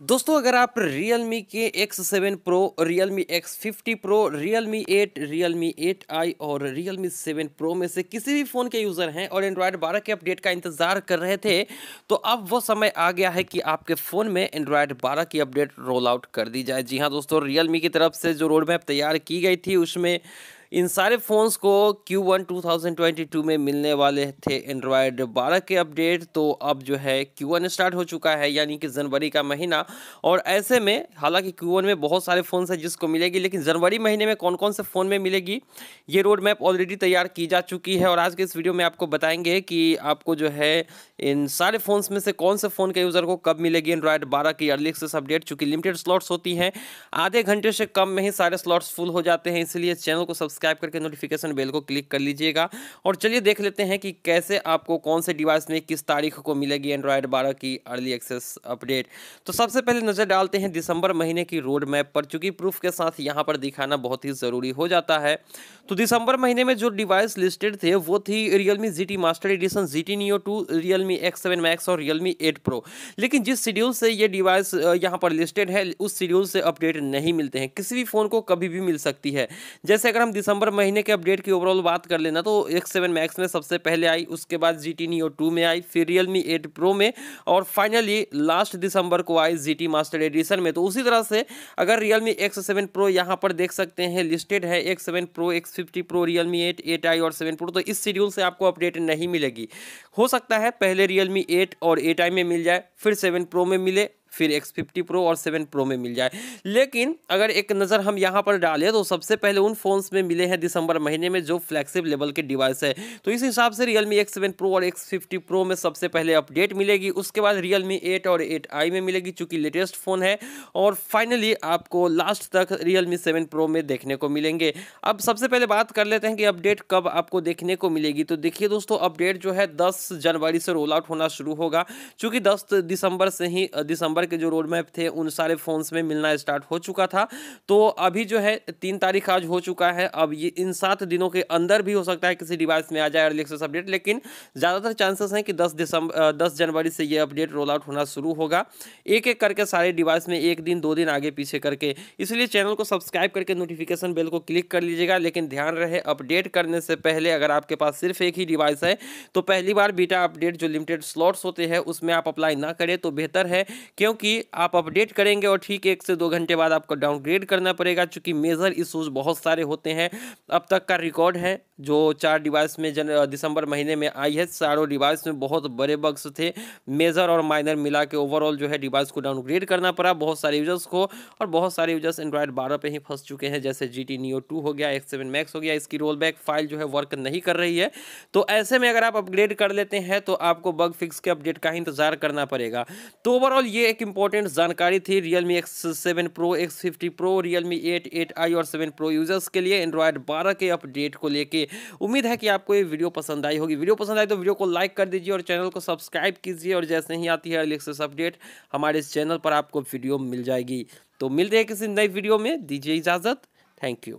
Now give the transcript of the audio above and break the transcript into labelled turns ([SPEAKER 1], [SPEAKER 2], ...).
[SPEAKER 1] दोस्तों अगर आप Realme के X7 Pro, Realme X50 Pro, Realme 8, Realme 8i और Realme 7 Pro में से किसी भी फ़ोन के यूज़र हैं और Android 12 के अपडेट का इंतज़ार कर रहे थे तो अब वो समय आ गया है कि आपके फ़ोन में Android 12 की अपडेट रोल आउट कर दी जाए। जी हाँ दोस्तों Realme की तरफ़ से जो रोड मैप तैयार की गई थी उसमें इन सारे फ़ोन्स को Q1 2022 में मिलने वाले थे एंड्रॉयड 12 के अपडेट तो अब जो है Q1 स्टार्ट हो चुका है, यानी कि जनवरी का महीना। और ऐसे में, हालाँकि Q1 में बहुत सारे फ़ोन्स हैं जिसको मिलेगी, लेकिन जनवरी महीने में कौन कौन से फ़ोन में मिलेगी, ये रोड मैप ऑलरेडी तैयार की जा चुकी है। और आज के इस वीडियो में आपको बताएँगे कि आपको जो है इन सारे फ़ोन्स में से कौन से फ़ोन के यूज़र को कब मिलेगी एंड्रॉयड बारह की अर्ली एक्सेस अपडेट चूँकि लिमिटेड स्लॉट्स होती हैं। आधे घंटे से कम में ही सारे स्लॉट्स फुल हो जाते हैं, इसलिए चैनल को सब्सक्राइब करके नोटिफिकेशन बेल को क्लिक कर लीजिएगा। और चलिए देख लेते हैं कि कैसे आपको कौन से डिवाइस में किस तारीख को मिलेगी एंड्रॉयड बारह की अर्ली एक्सेस अपडेट तो सबसे पहले नज़र डालते हैं दिसंबर महीने की रोड मैप पर, चूँकि प्रूफ के साथ यहाँ पर दिखाना बहुत ही ज़रूरी हो जाता है। तो दिसंबर महीने में जो डिवाइस लिस्टेड थे, वो थी Realme G master edition G T neo two Realme X seven max और रियलमी एट प्रो लेकिन जिस शेड्यूल से ये डिवाइस यहाँ पर लिस्टेड है, उस शेड्यूल से अपडेट नहीं मिलते हैं। किसी भी फ़ोन को कभी भी मिल सकती है। जैसे अगर हम दिसंबर महीने के अपडेट की ओवरऑल बात कर लेना तो एक्स सेवन मैक्स में सबसे पहले आई, उसके बाद जी टी नियो टू में आई, फिर रियलमी एट प्रो में और फाइनली लास्ट दिसंबर को आई जी टी मास्टर एडिशन में। तो उसी तरह से अगर रियलमी एक्स सेवन प्रो यहाँ पर देख सकते हैं लिस्टेड है X seven pro X fifty pro Realme eight eight I और सेवन प्रो तो इस शेड्यूल से आपको अपडेट नहीं मिलेगी। हो सकता है पहले रियलमी एट और एट आई में मिल जाए, फिर सेवन प्रो में मिले फिर एक्स फिफ्टी प्रो और सेवन प्रो में मिल जाए। लेकिन अगर एक नज़र हम यहाँ पर डालें तो सबसे पहले उन फ़ोन्स में मिले हैं दिसंबर महीने में जो फ्लैगशिप लेवल के डिवाइस है। तो इस हिसाब से रियलमी एक्स सेवन प्रो और एक्स फिफ्टी प्रो में सबसे पहले अपडेट मिलेगी। उसके बाद रियलमी एट और एट आई में मिलेगी, चूँकि लेटेस्ट फ़ोन है। और फाइनली आपको लास्ट तक रियलमी सेवन प्रो में देखने को मिलेंगे। अब सबसे पहले बात कर लेते हैं कि अपडेट कब आपको देखने को मिलेगी। तो देखिए दोस्तों अपडेट जो है दस जनवरी से रोल आउट होना शुरू होगा। चूँकि दस दिसंबर से ही, दिसंबर के जो रोड मैप थे, उन सारे फ़ोन्स में मिलना स्टार्ट हो चुका था। तो अभी जो है, तीन तारीख आज हो चुका है। अब ये, इन सात दिनों के अंदर भी हो सकता है किसी डिवाइस में आ जाए अर्ली एक्सेस अपडेट लेकिन ज़्यादातर चांसेस हैं कि दस दिसंबर दस जनवरी से ये अपडेट रोल आउट होना शुरू होगा। एक एक करके सारे डिवाइस में एक दिन, दो दिन आगे पीछे करके। इसलिए चैनल को सब्सक्राइब करके नोटिफिकेशन बेल को क्लिक कर लीजिएगा, लेकिन ध्यान रहे अपडेट करने से पहले अगर आपके पास सिर्फ़ एक ही डिवाइस है तो पहली बार बीटा अपडेट जो लिमिटेड स्लॉट्स होते हैं, उसमें आप अप्लाई ना करें तो बेहतर है क्योंकि आप अपडेट करेंगे और ठीक एक से दो घंटे बाद आपको डाउनग्रेड करना पड़ेगा, चूँकि मेजर इशूज़ बहुत सारे होते हैं। अब तक का रिकॉर्ड है जो चार डिवाइस में जन दिसंबर महीने में आई है, चारों डिवाइस में बहुत बड़े बग्स थे। मेजर और माइनर मिला के ओवरऑल जो है डिवाइस को डाउनग्रेड करना पड़ा बहुत सारे यूज़र्स को और बहुत सारे यूज़र्स एंड्रॉयड बारह पे ही फंस चुके हैं, जैसे जी टी नियो टू हो गया एक्स सेवन मैक्स हो गया, इसकी रोल बैक फ़ाइल जो है वर्क नहीं कर रही है। तो ऐसे में अगर आप अपग्रेड कर लेते हैं तो आपको बग फिक्स के अपडेट का इंतज़ार करना पड़ेगा। तो ओवरऑल ये एक इंपॉर्टेंट जानकारी थी Realme X seven pro X fifty pro Realme eight eight I और सेवन प्रो यूज़र्स के लिए एंड्रॉयड बारह के अपडेट को लेके। उम्मीद है कि आपको ये वीडियो पसंद आई होगी। वीडियो पसंद आई तो वीडियो को लाइक कर दीजिए और चैनल को सब्सक्राइब कीजिए और जैसे ही आती है एलेक्सेस अपडेट हमारे इस चैनल पर आपको वीडियो मिल जाएगी। तो मिलते हैं किसी नई वीडियो में। दीजिए इजाज़त। Thank you